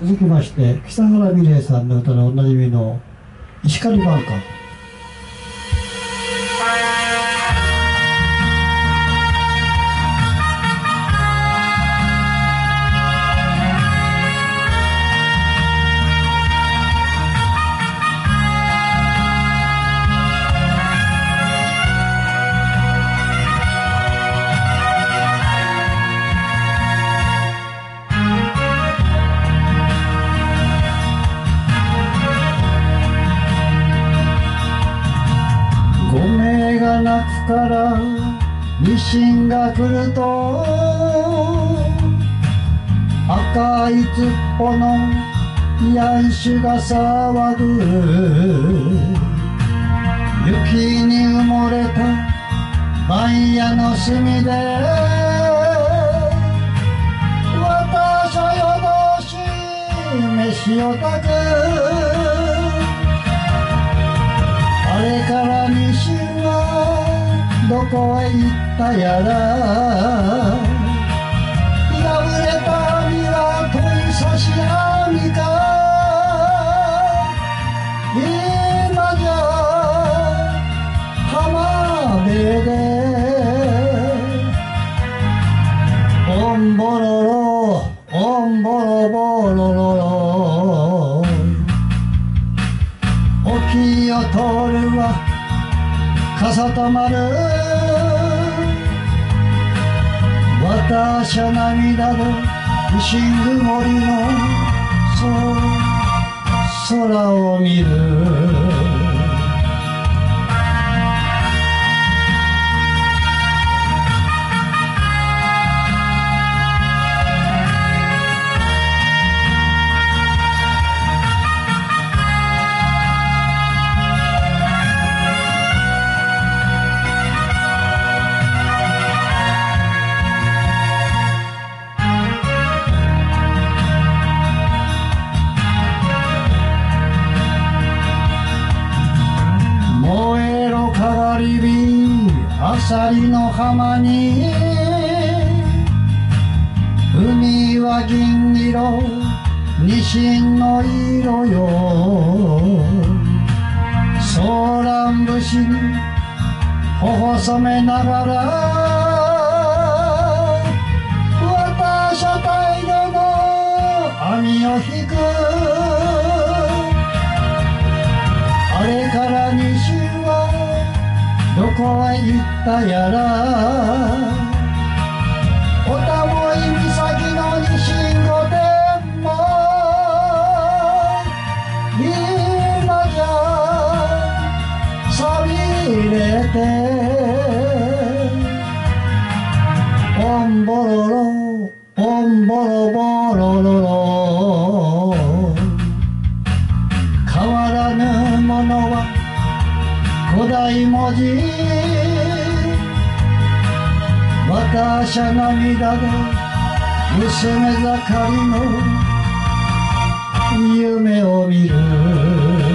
続きまして北原美玲さんの歌でおなじみの「石狩挽歌」が鳴くからニシンが来ると赤いつっぽのヤンシュが騒ぐ。雪に埋もれた番屋の隅で私は夜通し飯を炊く。あれから西はどこへ行ったやら傘と丸。私は涙で牛曇りのそ空を見る。鎖の浜に海は銀色ニシンの色よ。ソーラン節に頬染めながらこへ行ったやらおたもい岬の西御殿も今じゃ錆びれてオンボロロオンボロボロロロ変わらぬものは古代文字。私は涙が娘盛りの夢を見る。